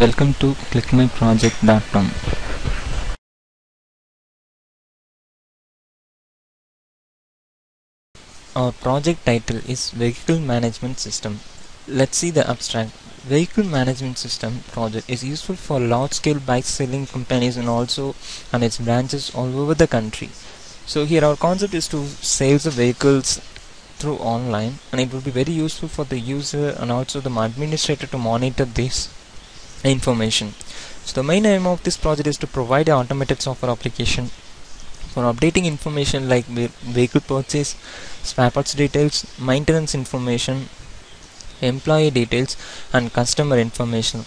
Welcome to clickmyproject.com. Our project title is Vehicle Management System. Let's see the abstract. Vehicle Management System project is useful for large-scale bike selling companies and also and its branches all over the country. So here our concept is to sell the vehicles through online and it will be very useful for the user and also the administrator to monitor this information. So the main aim of this project is to provide an automated software application for updating information like vehicle purchase, spare parts details, maintenance information, employee details and customer information.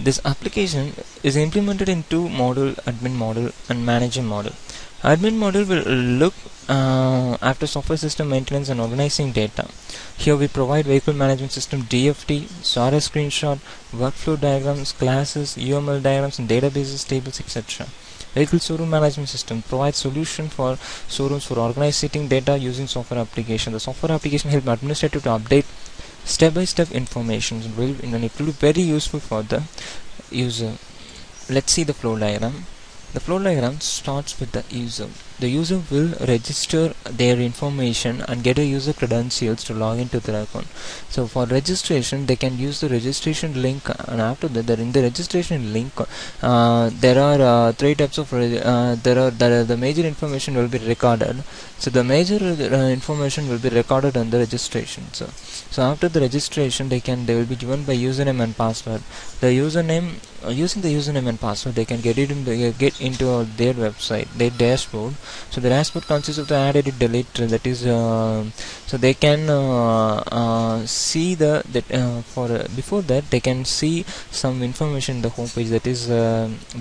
This application is implemented in two model admin model and manager model. Admin model will look uh, after software system maintenance and organizing data. Here we provide vehicle management system DFT, SARA screenshot, workflow diagrams, classes, UML diagrams and databases, tables, etc. Vehicle showroom management system provides solution for showrooms for organizing data using software application. The software application helps administrator to update step-by-step -step information and it will be very useful for the user. Let's see the flow diagram. The flow diagram starts with the user. The user will register their information and get a user credentials to log into their account. So for registration, they can use the registration link, and after that, in the registration link, uh, there are uh, three types of uh, there are the, the major information will be recorded. So the major information will be recorded on the registration. So, so after the registration, they can they will be given by username and password. The username using the username and password, they can get it in get into their website, their dashboard so the dashboard consists of the add edit delete that is uh, so they can uh, uh, see the that for before that they can see some information in the home page that is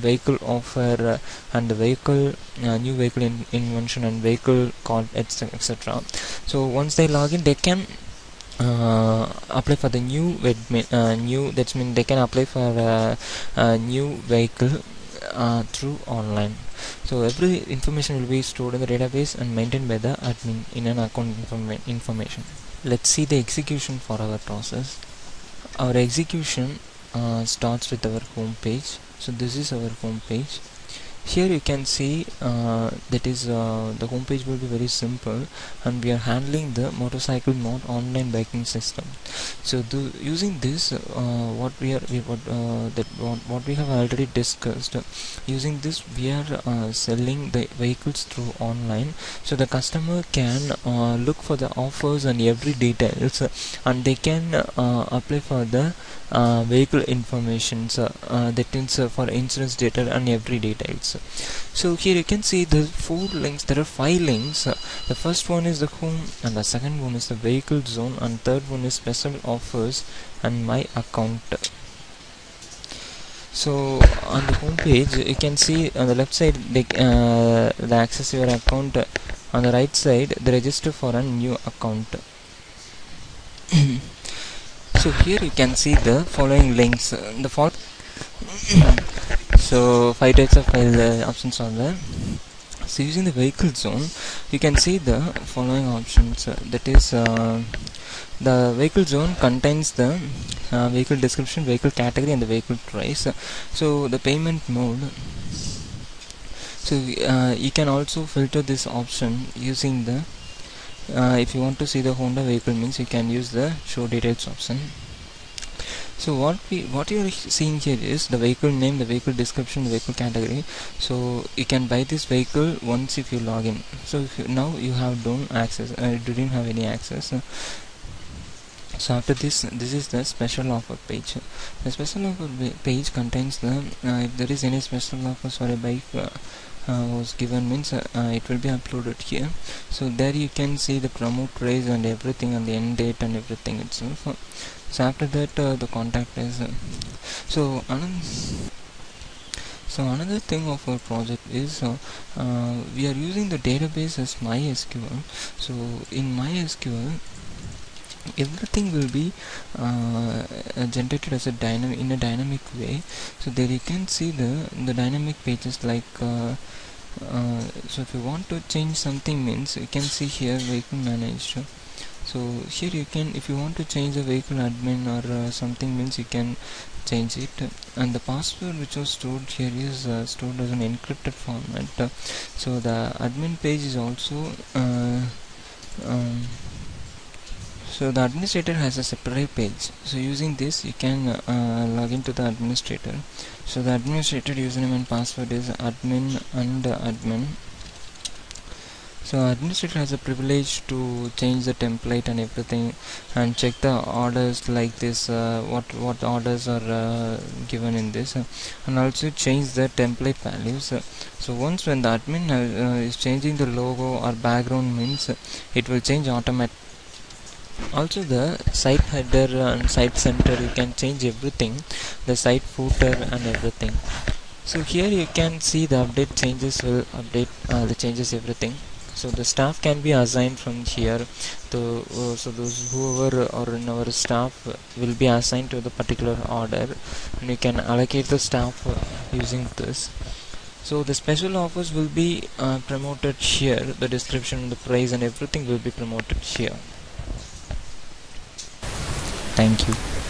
vehicle offer and the vehicle new vehicle in invention and vehicle call etc so once they log in they can uh, apply for the new uh, new that's mean they can apply for uh, a new vehicle through online. So every information will be stored in the database and maintained by the admin in an account informa information. Let's see the execution for our process. Our execution uh, starts with our home page. So this is our home page here you can see uh, that is uh, the home page will be very simple and we are handling the motorcycle mode online banking system. So using this uh, what we are we, what uh, that what, what, we have already discussed using this we are uh, selling the vehicles through online so the customer can uh, look for the offers and every details and they can apply for the vehicle information that is for insurance data and every details so here you can see the four links. There are five links. The first one is the home and the second one is the vehicle zone and third one is special offers and my account. So on the home page you can see on the left side the, uh, the access your account. On the right side the register for a new account. So here you can see the following links. The following so five types of file uh, options are there. So using the vehicle zone you can see the following options. Uh, that is uh, the vehicle zone contains the uh, vehicle description vehicle category and the vehicle price. So the payment mode. So uh, you can also filter this option using the uh, if you want to see the Honda vehicle means you can use the show details option so what we what you are seeing here is the vehicle name the vehicle description the vehicle category. So you can buy this vehicle once if you log in. So you, now you have done access uh, you didn't have any access. Uh, so after this this is the special offer page. The special offer page contains the uh, if there is any special offer for a bike uh, was given means uh, uh, it will be uploaded here. So there you can see the promo price and everything and the end date and everything itself. So after that uh, the contact is uh, so another so another thing of our project is uh, uh, we are using the database as MySQL. So in MySQL everything will be uh, generated as a dynamic in a dynamic way. So there you can see the the dynamic pages like uh, uh, so if you want to change something means you can see here vehicle manager. So here you can if you want to change the vehicle admin or uh, something means you can change it. And the password which was stored here is uh, stored as an encrypted format. So the admin page is also uh, um, so the administrator has a separate page. So using this you can uh, log into the administrator. So the administrator username and password is admin and admin. So administrator has a privilege to change the template and everything and check the orders like this uh, what what orders are uh, given in this uh, and also change the template values. So once when the admin uh, is changing the logo or background means it will change automatically also the site header and site center you can change everything. The site footer and everything. So here you can see the update changes will update uh, the changes everything. So the staff can be assigned from here to uh, so those whoever or in our staff will be assigned to the particular order. And you can allocate the staff uh, using this. So the special offers will be uh, promoted here. The description the price and everything will be promoted here thank you